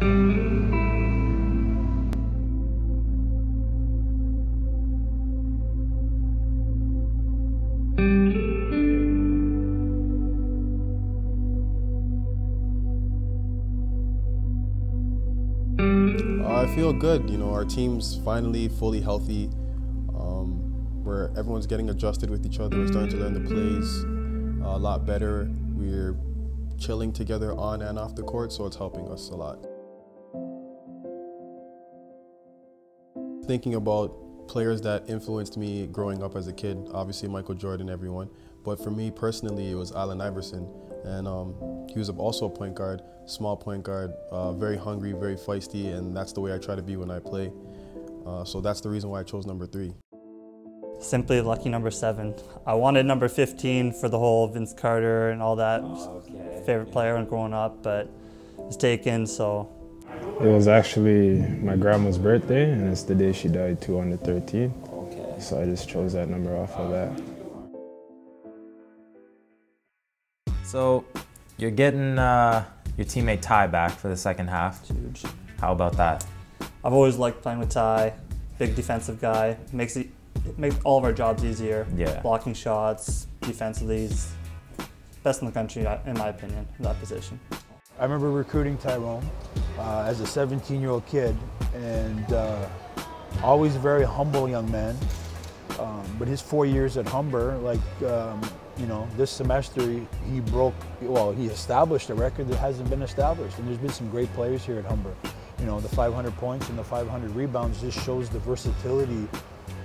I feel good. You know, our team's finally fully healthy. Um, where everyone's getting adjusted with each other. We're starting to learn the plays a lot better. We're chilling together on and off the court, so it's helping us a lot. Thinking about players that influenced me growing up as a kid, obviously Michael Jordan, everyone. But for me personally, it was Allen Iverson. And um, he was also a point guard, small point guard, uh, very hungry, very feisty, and that's the way I try to be when I play. Uh, so that's the reason why I chose number three. Simply lucky number seven. I wanted number 15 for the whole Vince Carter and all that. Oh, okay. Favorite player when growing up, but it's taken, so. It was actually my grandma's birthday, and it's the day she died too on the 13th. Okay. So I just chose that number off of that. So you're getting uh, your teammate Ty back for the second half. Huge. How about that? I've always liked playing with Ty. Big defensive guy. Makes it, it makes all of our jobs easier. Yeah. Blocking shots, defensively, he's best in the country, in my opinion, in that position. I remember recruiting Tyrone uh, as a 17-year-old kid, and uh, always a very humble young man. Um, but his four years at Humber, like um, you know, this semester he broke, well, he established a record that hasn't been established. And there's been some great players here at Humber. You know, the 500 points and the 500 rebounds just shows the versatility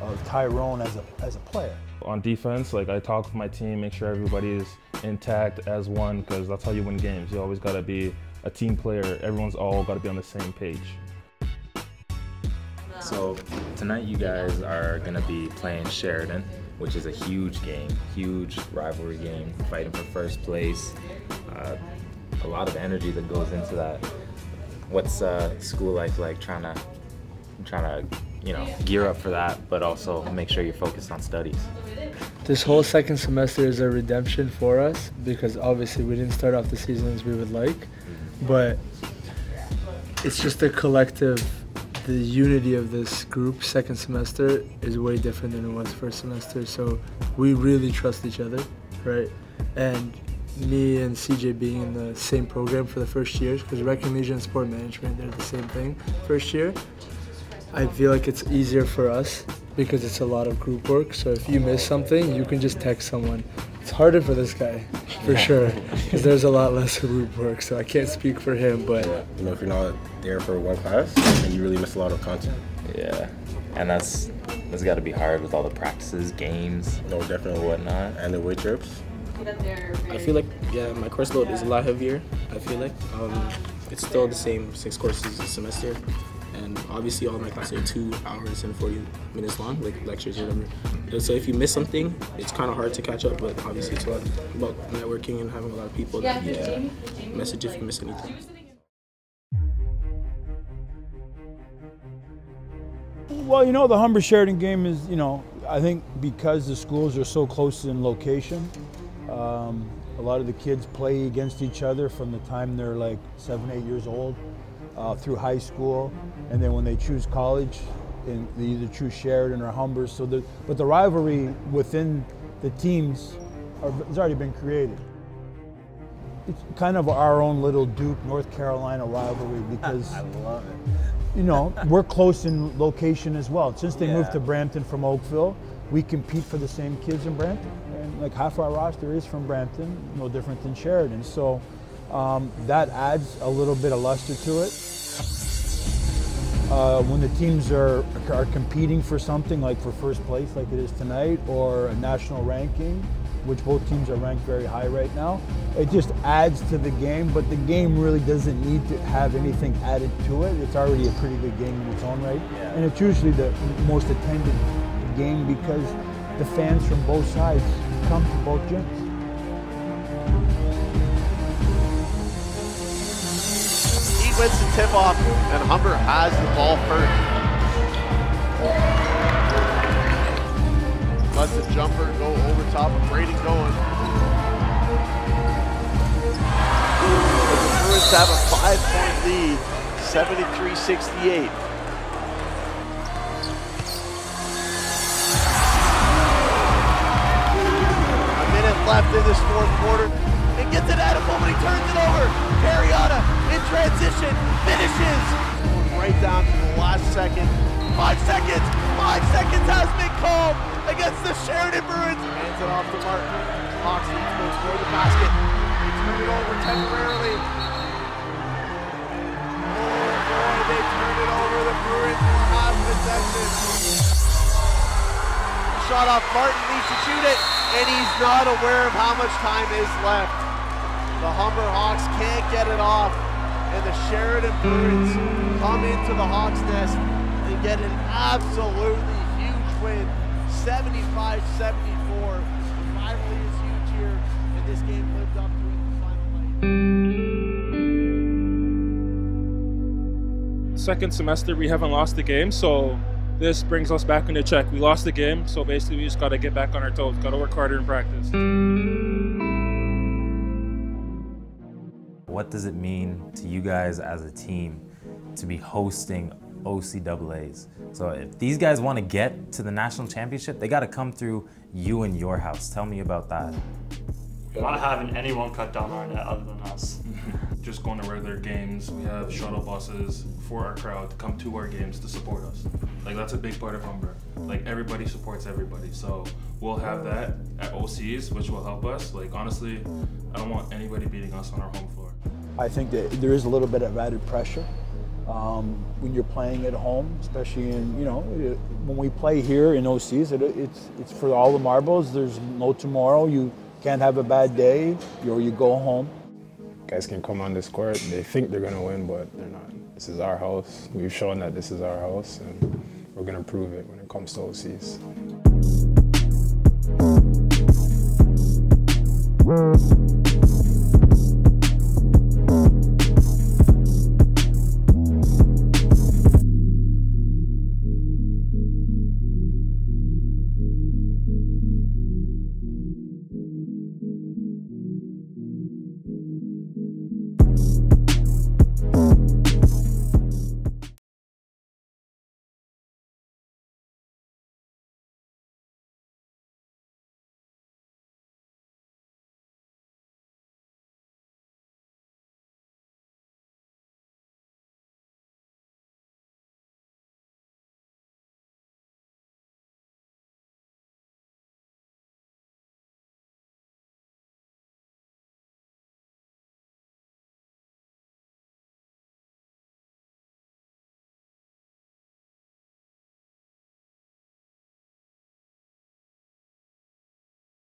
of Tyrone as a, as a player. On defense, like I talk with my team, make sure everybody is intact as one, because that's how you win games. You always got to be a team player. Everyone's all got to be on the same page. So tonight you guys are gonna be playing Sheridan, which is a huge game, huge rivalry game, fighting for first place. Uh, a lot of energy that goes into that. What's uh, school life like? Trying to, trying to, you know, gear up for that, but also make sure you're focused on studies. This whole second semester is a redemption for us because obviously we didn't start off the season as we would like, but it's just a collective. The unity of this group second semester is way different than it was first semester. So we really trust each other, right? And me and CJ being in the same program for the first years, because rec and sport management, they're the same thing first year. I feel like it's easier for us because it's a lot of group work. So if you miss something, you can just text someone. It's harder for this guy, for sure, because there's a lot less group work. So I can't speak for him, but You know, if you're not there for one class, then you really miss a lot of content. Yeah, and that's that's got to be hard with all the practices, games, No, definitely. whatnot. And the weight trips. I feel like yeah, my course load is a lot heavier. I feel like um, it's still the same six courses a semester, and obviously all my classes are two hours and forty minutes long, like lectures or whatever. And so if you miss something, it's kind of hard to catch up. But obviously it's a lot about networking and having a lot of people that yeah, message if you miss anything. Well, you know, the Humber Sheridan game is, you know, I think because the schools are so close in location, um, a lot of the kids play against each other from the time they're like seven, eight years old uh, through high school, and then when they choose college, and they either choose Sheridan or Humber. So, the, but the rivalry within the teams are, has already been created. It's kind of our own little Duke North Carolina rivalry because I love it. you know, we're close in location as well. Since they moved to Brampton from Oakville, we compete for the same kids in Brampton. And like half our roster is from Brampton, no different than Sheridan. So um, that adds a little bit of luster to it. Uh, when the teams are, are competing for something like for first place, like it is tonight, or a national ranking, which both teams are ranked very high right now, it just adds to the game. But the game really doesn't need to have anything added to it. It's already a pretty good game in its own right, and it's usually the most attended game because the fans from both sides come to both gyms. Wins the tip off, and Humber has the ball first. Lets the jumper go over top of Brady going. The Bruins have a five point lead, 73-68. A minute left in this fourth quarter. And gets it at him, but he turns it over. Transition, finishes. Right down to the last second. Five seconds, five seconds has been called against the Sheridan Bruins. Hands it off to Martin. Hawks need to go score the basket. They turn it over temporarily. Oh boy, they turn it over. The Bruins have possession. Shot off Martin needs to shoot it, and he's not aware of how much time is left. The Humber Hawks can't get it off, and the Sheridan Bruins come into the Hawks nest and get an absolutely huge win, 75-74. The rivalry is huge here, and this game lived up to it the final night. second semester we haven't lost a game, so this brings us back into check. We lost the game, so basically we just got to get back on our toes. Got to work harder in practice. What does it mean to you guys as a team to be hosting OCAAs? So if these guys want to get to the national championship, they got to come through you and your house. Tell me about that. Not having anyone cut down our net other than us. Just going to regular games, we have shuttle buses for our crowd to come to our games to support us. Like that's a big part of Humber. Like everybody supports everybody, so we'll have that at OCs, which will help us. Like honestly, I don't want anybody beating us on our home floor. I think that there is a little bit of added pressure um, when you're playing at home, especially in you know when we play here in OCs. It, it's it's for all the marbles. There's no tomorrow. You can't have a bad day, or you go home. Guys can come on this court. They think they're gonna win, but they're not. This is our house. We've shown that this is our house, and we're gonna prove it when it comes to OCs.